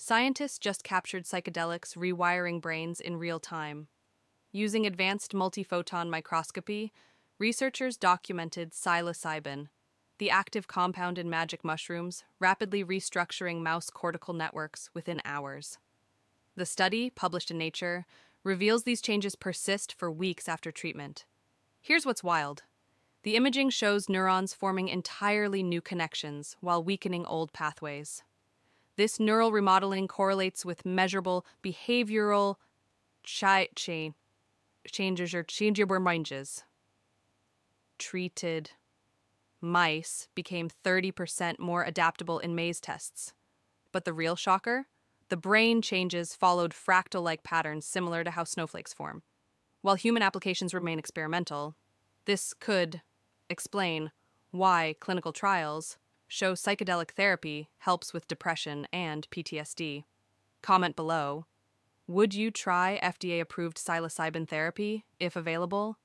Scientists just captured psychedelics rewiring brains in real time. Using advanced multiphoton microscopy, researchers documented psilocybin, the active compound in magic mushrooms, rapidly restructuring mouse cortical networks within hours. The study, published in Nature, reveals these changes persist for weeks after treatment. Here's what's wild the imaging shows neurons forming entirely new connections while weakening old pathways. This neural remodeling correlates with measurable behavioral chi- cha- changes or changes. Treated mice became 30% more adaptable in maze tests. But the real shocker? The brain changes followed fractal like patterns similar to how snowflakes form. While human applications remain experimental, this could explain why clinical trials show psychedelic therapy helps with depression and PTSD. Comment below Would you try FDA approved psilocybin therapy if available?